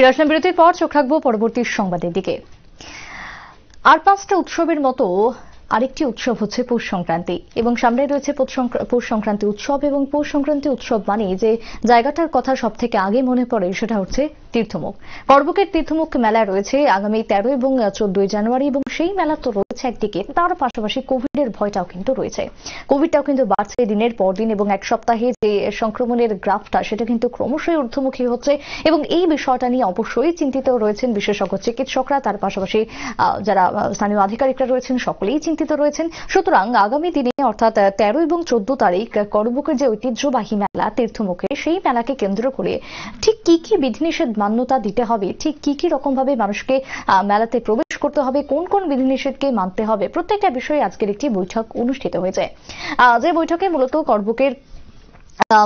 ফিরে আসলাম বিরতির পর চোখ রাখব পরবর্তী সংবাদের দিকে। আর পাঁচটা উৎসবের মতো আরেকটি উৎসব হচ্ছে পৌষ সংক্রান্তি এবং সামনে রয়েছে পৌষ সংক্রা- সংক্রান্তি উৎসব এবং পৌষ সংক্রান্তি উৎসব মানে যে জায়গাটার কথা সব থেকে আগে মনে পড়ে সেটা হচ্ছে তীর্থমুখ। করবুকের তীর্থমুখ মেলা রয়েছে আগামী তেরো এবং চোদ্দই জানুয়ারি এবং সেই মেলা তো রয়েছে একদিকে, তার পাশাপাশি কোভিডের ভয়টাও কিন্তু রয়েছে। কোভিডটাও কিন্তু বাড়ছে দিনের পর দিন এবং এক সপ্তাহে যে সংক্রমণের গ্রাফটা সেটা কিন্তু ক্রমশই ঊর্ধ্বমুখী হচ্ছে এবং এই বিষয়টা নিয়ে অবশ্যই চিন্তিত রয়েছেন বিশেষজ্ঞ চিকিৎসকরা, তার পাশাপাশি যারা স্থানীয় আধিকারিকরা রয়েছেন সকলেই চিন্তিত রয়েছেন। সুতরাং আগামী দিনে অর্থাৎ তেরো এবং চোদ্দ তারিখ করবুকের যে ঐতিহ্যবাহী মেলা তীর্থমুখে, সেই মেলাকে কেন্দ্র করে ঠিক কি কি বিধিনিষেধ মান্যতা দিতে হবে? ঠিক কি কি রকম ভাবে মানুষকে মেলাতে প্রবেশ করতে হবে? কোন কোন বিধিনিষেধকে মানতে হবে? প্রত্যেকটা বিষয়ে আজকের একটি বৈঠক অনুষ্ঠিত হয়েছে। যে বৈঠকে মূলত করবুকের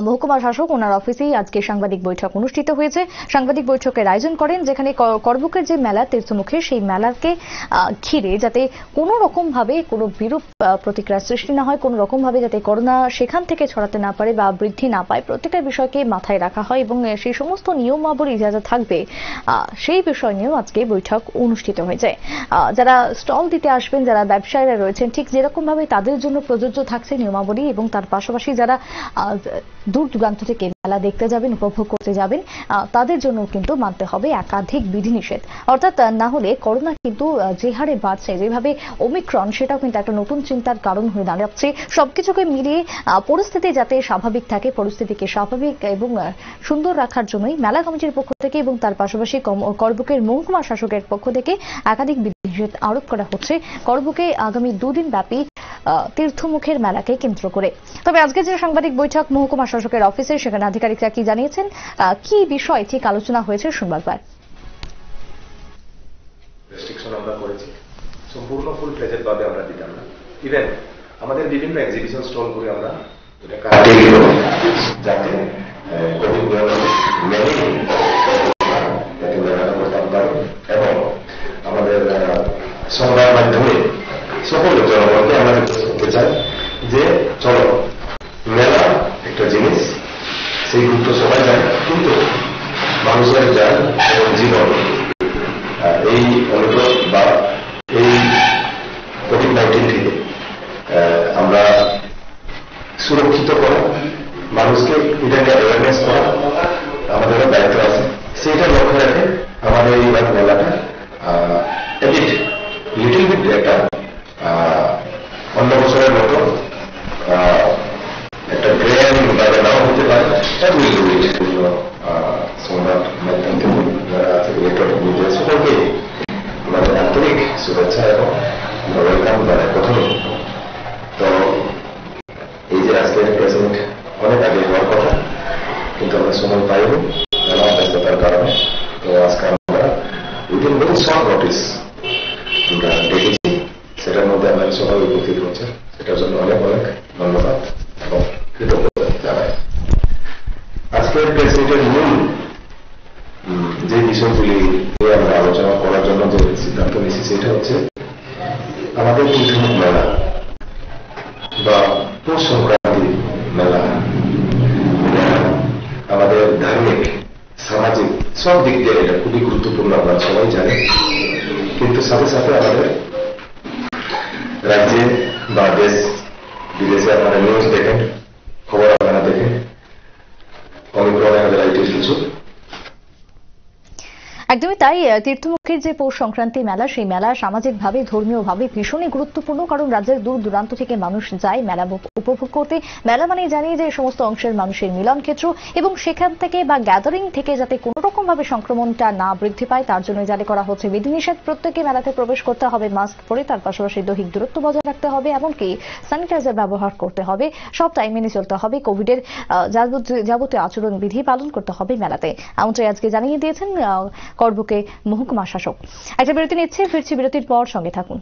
মহকুমা শাসক ওনার অফিসেই আজকে সাংবাদিক বৈঠক অনুষ্ঠিত হয়েছে। সাংবাদিক বৈঠকের আয়োজন করেন যেখানে করবুকের যে মেলা তীর্থমুখে সেই মেলাকে ঘিরে যাতে কোনো রকম ভাবে কোনো বিরূপ আহ, প্রতিক্রিয়া সৃষ্টি না হয় কোনো রকম ভাবে যাতে করোনা সেখান থেকে ছড়াতে না পারে বা বৃদ্ধি না পায় প্রত্যেকটা বিষয়কে মাথায় রাখা হয় এবং সেই সমস্ত নিয়মাবলী যা যা থাকবে সেই বিষয় নিয়েও আজকে বৈঠক অনুষ্ঠিত হয়েছে। যারা স্টল দিতে আসবেন যারা ব্যবসায়ীরা রয়েছেন ঠিক যেরকম ভাবে তাদের জন্য প্রযোজ্য থাকছে নিয়মাবলী এবং তার পাশাপাশি যারা দূর দূরান্ত থেকে মেলা দেখতে যাবেন, উপভোগ করতে যাবেন তাদের জন্য কিন্তু মানতে হবে একাধিক বিধিনিষেধ। অর্থাৎ না হলে করোনা কিন্তু যে হারে বাড়ছে, যেভাবে ওমিক্রন, সেটাও কিন্তু একটা নতুন চিন্তার কারণ হয়ে দাঁড়াচ্ছে। সবকিছুকে মিলিয়ে পরিস্থিতি যাতে স্বাভাবিক থাকে, পরিস্থিতিকে স্বাভাবিক এবং সুন্দর রাখার জন্যই মেলা কমিটির পক্ষ থেকে এবং তার পাশাপাশি করবুকের মহকুমা শাসকের পক্ষ থেকে একাধিক বিধিনিষেধ আরোপ করা হচ্ছে। করবুকে আগামী দুদিন ব্যাপী তীর্থমুখের মেলাকে কেন্দ্র করে। তবে আজকে যে সাংবাদিক বৈঠক মহকুমা শাসকের অফিসে সেখানে আধিকারিকরা কি জানিয়েছেন? আহ, কি বিষয় ঠিক আলোচনা হয়েছে শুনবার রেস্ট্রিকশন আমরা করেছি। সম্পূর্ণ ফুল ফ্লেজেড ভাবে আমরা দিতাম না। ইভেন আমাদের বিভিন্ন এক্সিবিশন স্টল করে আমরা এটা যাতে মেনে এবং আমাদের সংবাদ মাধ্যমে সকল জনগণকে আমরা রিকোয়েস্ট করতে চাই যে চলো মেলা একটা জিনিস সেই গুরুত্ব সবাই জানে, কিন্তু মানুষের যান এবং জীবন এই অনুরোধ বা এই কোভিড নাইন্টিন থেকে আমরা সুরক্ষিত করা মানুষকে এটা নিয়ে অ্যাওয়ারনেস করা আমরা সময় পাইনি নানা ব্যস্ততার কারণে। তো আজকে আমরা উইদিন ভেরি শর্ট নোটিস আমরা ডেকেছি সেটার মধ্যে আপনারা সবাই উপস্থিত হচ্ছে সেটার জন্য অনেক অনেক ধন্যবাদ এবং কৃতজ্ঞতা জানাই। আজকের প্রেসিডেন্টের মূল যে বিষয়গুলি আমরা আলোচনা করার জন্য যে সিদ্ধান্ত নিয়েছি, সেটা হচ্ছে আমাদের তীর্থমুখ মেলা বা পৌষ সংক্রান্তি মেলা এটা আমাদের ধার্মিক সামাজিক সব দিক দিয়ে এটা খুবই গুরুত্বপূর্ণ আপনারা সবাই জানেন। কিন্তু সাথে সাথে আমাদের রাজ্যে বা দেশ বিদেশে আপনারা নিউজ দেখেন, খবর আপনারা দেখেন। অমিক্রণে আমাদের আইটি কিছু একদমই তাই তীর্থমুখের যে পৌষ সংক্রান্তি মেলা, সেই মেলা সামাজিকভাবে, ধর্মীয়ভাবে ভীষণই গুরুত্বপূর্ণ, কারণ রাজ্যের দূর দূরান্ত থেকে মানুষ যায় মেলা উপভোগ করতে মেলা মানে জানি যে সমস্ত অংশের মানুষের মিলন ক্ষেত্র এবং সেখান থেকে বা গ্যাদারিং থেকে যাতে কোনো রকম ভাবে সংক্রমণটা না বৃদ্ধি পায়, তার জন্য জারি করা হচ্ছে বিধিনিষেধ। প্রত্যেকে মেলাতে প্রবেশ করতে হবে মাস্ক পরে, তার পাশাপাশি দৈহিক দূরত্ব বজায় রাখতে হবে, এমনকি স্যানিটাইজার ব্যবহার করতে হবে। সব সবটাই মেনে চলতে হবে। কোভিডের যাবতীয় আচরণ বিধি পালন করতে হবে মেলাতে। এমনটাই আজকে জানিয়ে দিয়েছেন করবুকে মহকুমা শাসক। একটা বিরতি নিচ্ছে, ফিরছি বিরতির পর সঙ্গে থাকুন।